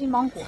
金芒果。